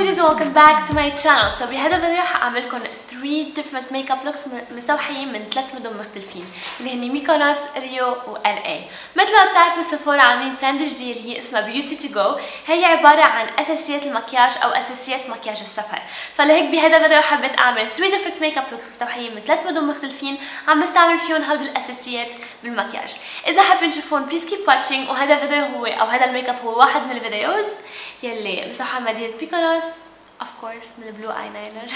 Hello my beauties and welcome back to my channel. So بهذا الفيديو حاعملكم 3 different makeup looks مستوحيين من ثلاث مدن مختلفين اللي هن ميكونوس، ريو و LA. مثل ما بتعرفوا سيفورا عاملين ترند جديد هي اسمها Beauty To Go، هي عبارة عن أساسيات المكياج أو أساسيات مكياج السفر. فلهيك بهذا الفيديو حبيت أعمل 3 different makeup looks مستوحيين من ثلاث مدن مختلفين عم بستعمل فيهم هودي الأساسيات بالمكياج. إذا حابين تشوفون please keep watching وهذا الفيديو هو أو هذا الميك اب هو واحد من ال videos يلي مستوحى مدينة ميكونوس of course من ال blue eyeliner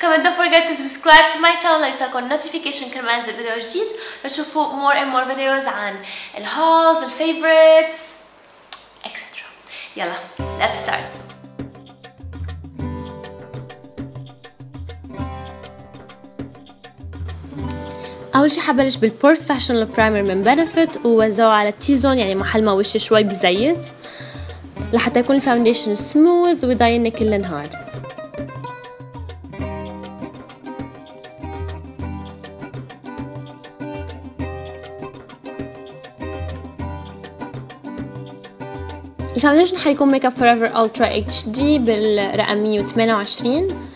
كمان don't forget to subscribe to my channel ليوصلكم notification كل ما انزل فيديو جديد لتشوفوا more and more videos عن ال hauls ال favorites etc يلا let's start. أول شي حبلش بال professional primer من Benefit ووزعه على ال T-zone يعني محل ما وشي شوي بزيت. لحتى يكون ال foundation smooth ويضايلني كل النهار ال foundation حيكون Make Up For Ever Ultra HD بالرقم 128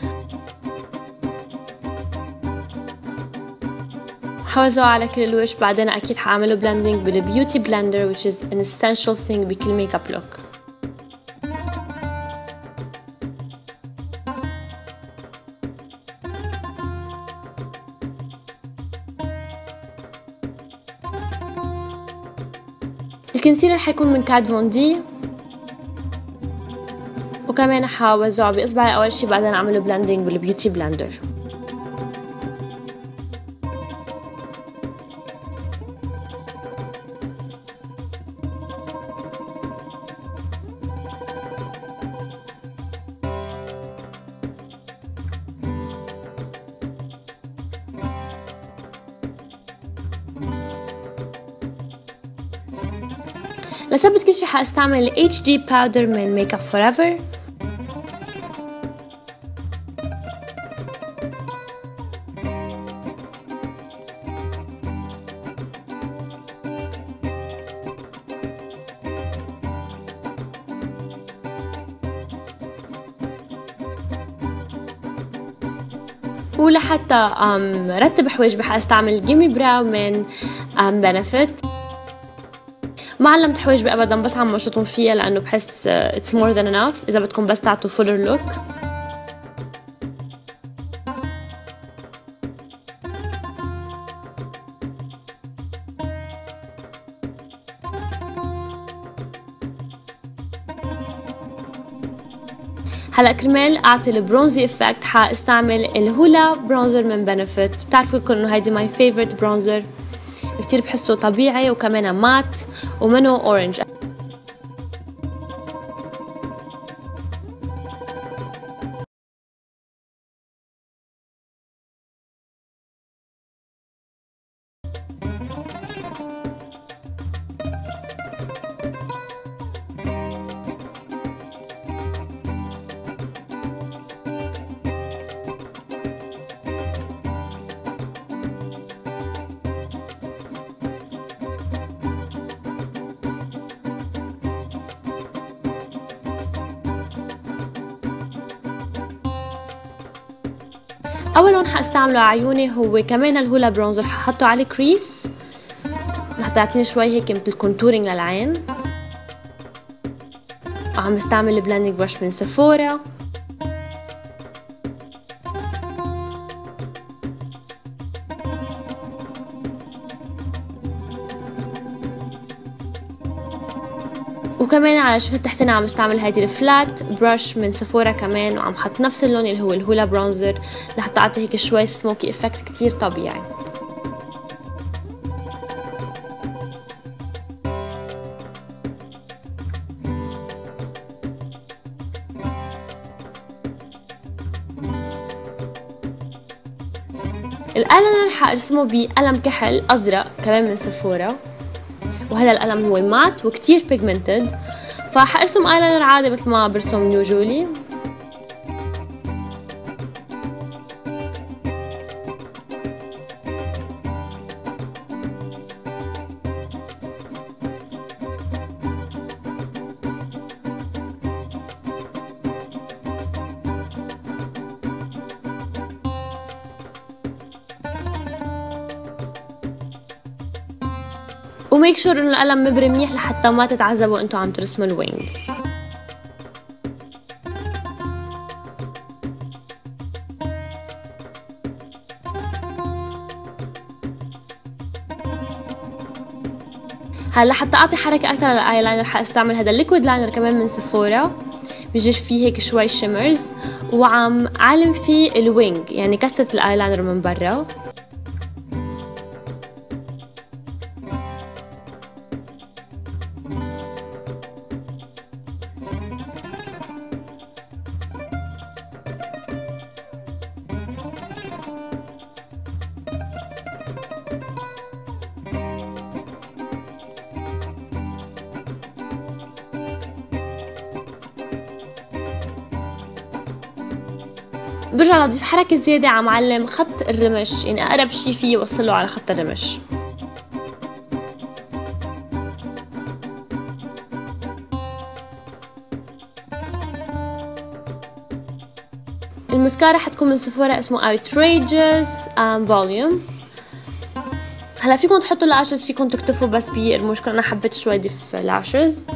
حوزعه على كل الوش بعدين أكيد حأعمله blending بال beauty blender which is an essential thing بكل makeup look ال concealer حيكون من Kat Von D. وكمان حوزعه باصبعي أول شي بعدين أعمله blending بال beauty blender لثبت كل شي حاستعمل ال HD powder من Make Up For ولحتى رتب حواجبي حاستعمل Gimme Brow من Benefit ما علمت حواجبي ابدا بس عم بشطهم فيها لأنه بحس it's more than enough إذا بدكم بس تعطوا fuller look هلا كرمال أعطي ال bronzy effect حاستعمل ال Hoola bronzer من Benefit بتعرفوا لكم إنه هيدي my favorite bronzer كتير بحسه طبيعي وكمان مات ومنه اورنج اول لون حاستعمله على عيوني هو كمان الهولا bronzer. ححطه على ال crease لحتى يعطيني شوي هيك مثل contouring للعين. وعم بستعمل ال blending brush من سيفورا وكمان على الجفن التحتاني عم استعمل هيدي ال flat brush من سفورا كمان وعم حط نفس اللون اللي هو الهولا bronzer لحتى أعطي هيك شوي smoky effect كتير طبيعي. الايلاينر حارسمه بقلم كحل أزرق كمان من سفورا وهذا القلم هو matte وكتير pigmented فحأرسم ايلاينر عادي مثل ما برسم new و make sure إنه القلم مبري منيح لحتى ما تتعذبوا أنتوا عم ترسموا ال wing. هلا حتى أعطي حركة أكثر للاي لاينر حاستعمل هذا ال liquid liner كمان من سيفورا بيجي فيه هيك شوي shimmers وعم علم فيه ال wing يعني كسرت الاي لاينر من برا. برجع لضيف حركة زيادة على معلم خط الرمش. يعني أقرب شي فيه يوصله على خط الرمش. المسكارة حتكون من سفورة اسمه Outrageous um, Volume. هلا فيكم تحطوا لاشز فيكم تكتفوا بس بالمشكلة أنا حبيت شوي أضيف لاشز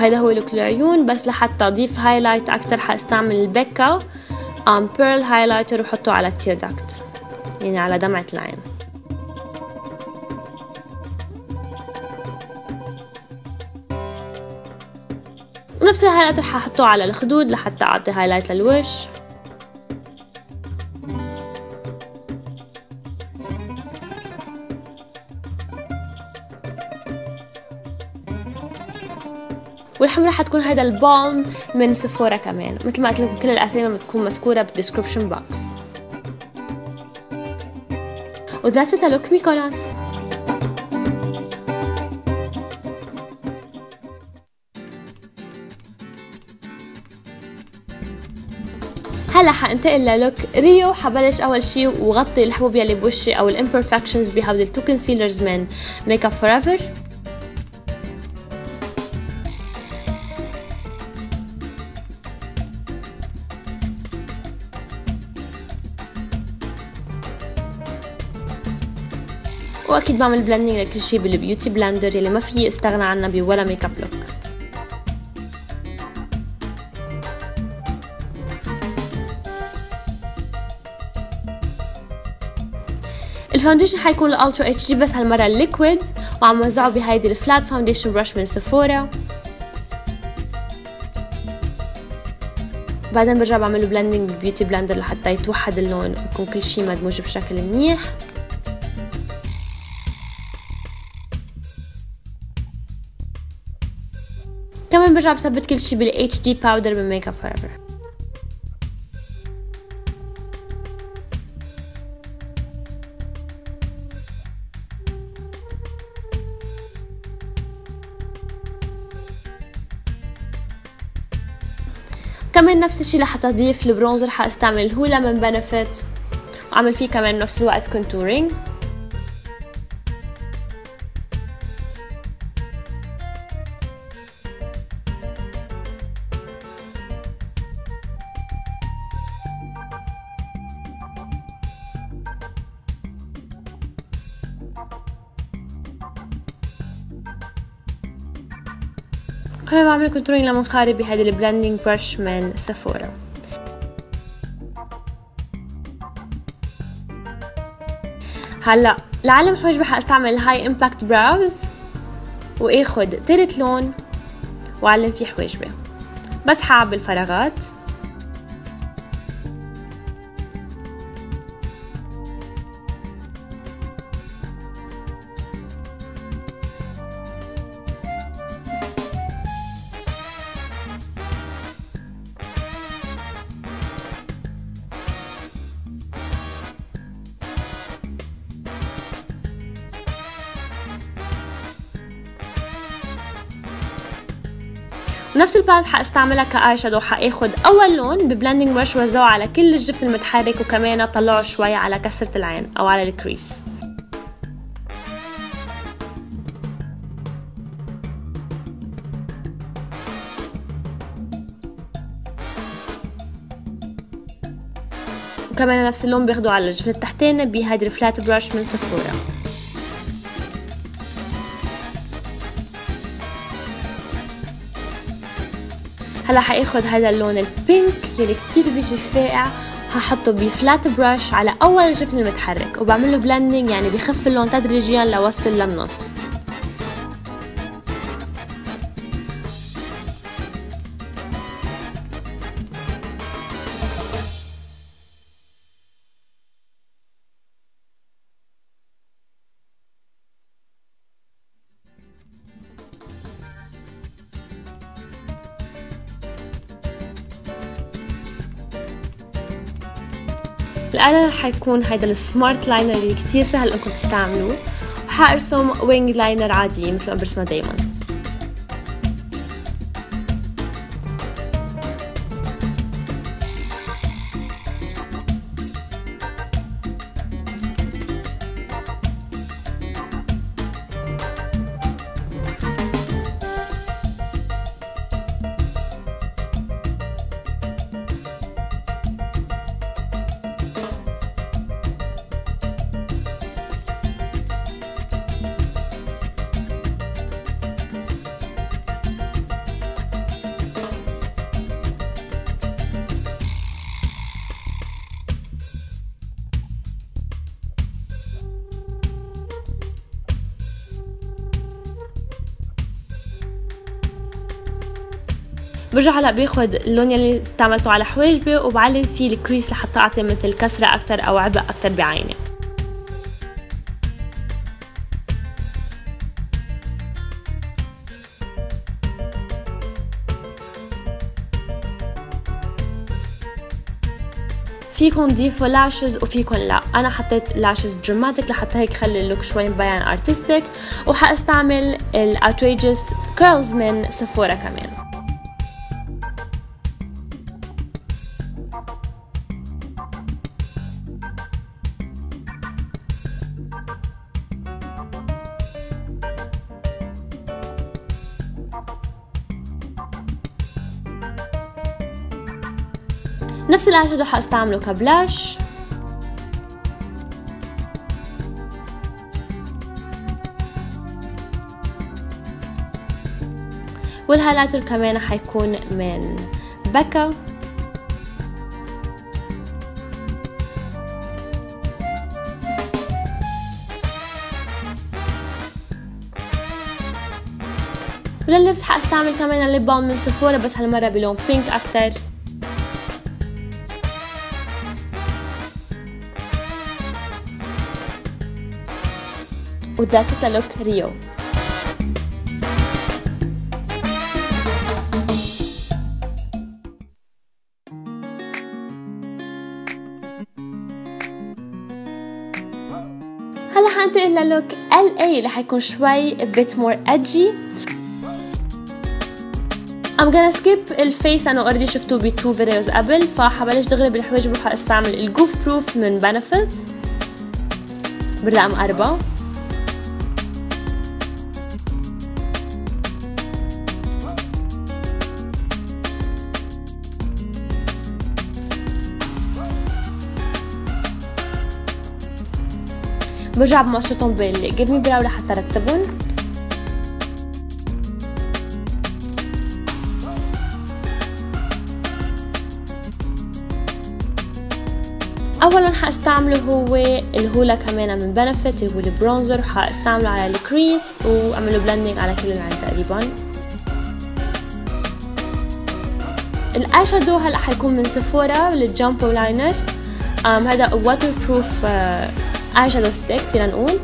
وهذا هو look العيون بس لحتى أضيف highlight أكتر حأستعمل ال Becca Ambient Pearl highlighter وحطه على ال tear duct يعني على دمعة العين. ونفس ال highlighter ححطه على الخدود لحتى أعطي highlight للوش. والحمرة حتكون هذا ال balm من سفورة كمان مثل ما قلت لكم كل الأسامي بتكون مذكورة بال description box و that's it look Mykonos هلا حانتقل لل look Rio حبلش أول شي وغطي الحبوب يلي بوشي أو ال imperfections بهودي ال two concealers من Make Up For Ever واكيد بعمل blending لكل شيء بال beauty blender يلي ما في استغنى عنها بولا makeup look ال foundation حيكون ال Ultra HD بس هالمرة ال liquid وعم وزعه بهيدي ال flat foundation brush من سيفورا بعدين برجع بعمل blending بال beauty blender لحتى يتوحد اللون ويكون كل شيء مدموج بشكل منيح. كمان برجع بثبت كل شي بال HD powder من Make Up For Ever كمان نفس الشي لحتى اضيف ال bronzer حاستعمل ال Hoola من Benefit وعمل فيه كمان بنفس الوقت contouring كمان بعمل contouring لمنخاري بهذه ال blending brush من سافورا هلا لعلم حواجبي حاستعمل هاي ال Impact Brows واخد تالت لون واعلم فيه حواجبي بس حعبي الفراغات. نفس ال palette حأستعملها ك eyeshadow حاخد أول لون ب blending brush وزعه على كل الجفن المتحرك وكمان طلعه شوي على كسرة العين أو على ال crease. وكمان نفس اللون باخده على الجفن التحتاني بهيدي ال flat brush من سفورة هلا حاخد هذا اللون ال pink يلي كتير بيجي فاقع هحطه ب flat brush على أول الجفن المتحرك وبعمل له blending يعني بخف اللون تدريجيا لوصل للنص. القلم حيكون هيدا ال smart liner اللي كتير سهل إنكم تستعملوه. وحأرسم wing liner عادي مثل ما برسمها دايما. برجع هلا باخد اللون يلي استعملته على حواجبي وبعلم فيه ال crease لحتى أعطي مثل كسرة أكتر أو عمق أكتر بعيني. فيكم تضيفوا lashes وفيكم لا. أنا حطيت lashes dramatic لحتى هيك خلي ال look شوي مبين artistic وحأستعمل ال Outrageous Curl من سفورا كمان. نفس ال eyeshadow حاستعمله ك blush. والهايلايتر كمان حيكون من بكا. ولللبس حأستعمل كمان الليب بالم من سفورة بس هالمرة بلون بينك أكتر. و that's look Rio. هلا حنتقل لل look LA اللي حيكون شوي bit more edgy I'm gonna skip ال face أنا already شفتوه ب two videos قبل فحبلش دغري بالحواجب وحاستعمل ال Goof Proof من Benefit بالرقم أربعة. برجع بمشطهم بالجبني براو لحتى رتبهم اولا حأستعمله هو ال Hoola كمان من Benefit اللي هو ال bronzer. حأستعمله على ال crease وأعمله blending على كل العين تقريبا. ال eyeshadow هلأ حيكون من Sephora ال jumbo liner. um, هذا waterproof eyeshadow stick فينا نقول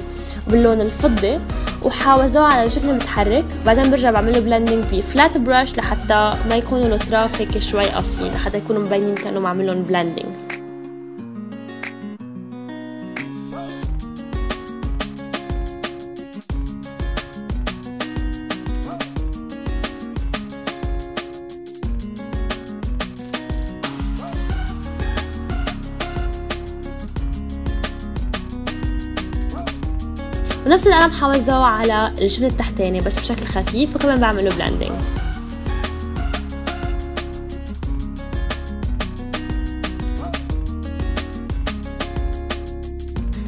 باللون الفضي. وحاوزعه على الجفن المتحرك بعدين برجع بعمله blending ب flat brush لحتى ما يكونوا الأطراف هيك شوي قاسيين لحتى يكونوا مبينين كانوا عاملهم blending ونفس القلم حوزعه على الجفن التحتاني بس بشكل خفيف وكمان بعمله blending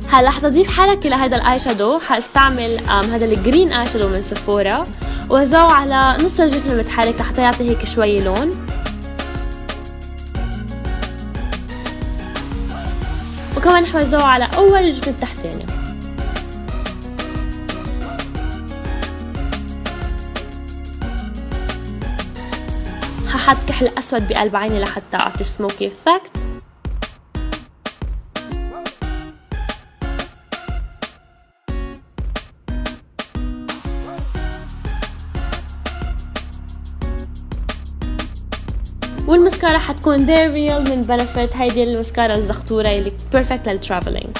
هلا رح تضيف حركة لهذا ال eyeshadow حاستعمل هذا ال green eyeshadow من Sephora وزعه على نص الجفن المتحرك لحتى يعطي هيك شوي لون. وكمان حوزعه على أول الجفن التحتاني. ححط كحل أسود بقلب عيني لحتى أعطي smoky effect والمسكارا حتكون They're Real من Benefit هيدي المسكارا الزغتورة اللي perfect لل travelling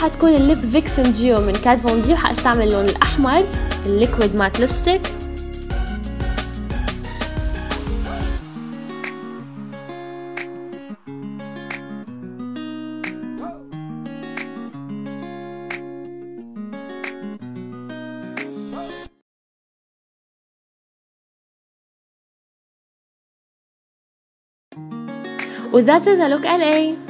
حتكون ال lip Vixen duo من Kat Von D وحاستعمل اللون الأحمر ال liquid matte lipstick. and that's the look LA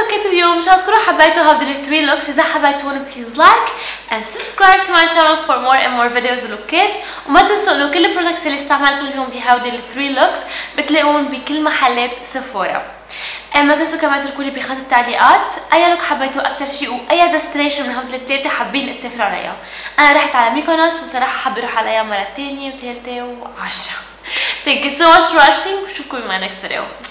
لوكات اليوم ان شاء الله تكونوا حبيتوا هذول ال three looks. إذا حبيتوهم please like and subscribe to my channel for more and more videos لوكات وما تنسوا كل ال products اللي استعملتوا اليوم بهودي ال three looks بتلاقوهم بكل محلات Sephora ما تنسوا كمان تركوا لي بخانة التعليقات. أي look حبيتوا أكثر شيء وأي destination من هول الثلاثه حابين تسافروا عليها أنا رحت على ميكونوس وصراحة حابة أروح عليها مرة ثانية وثالثه وعشرة. Thank you so much for watching. وشوفكم مع next video.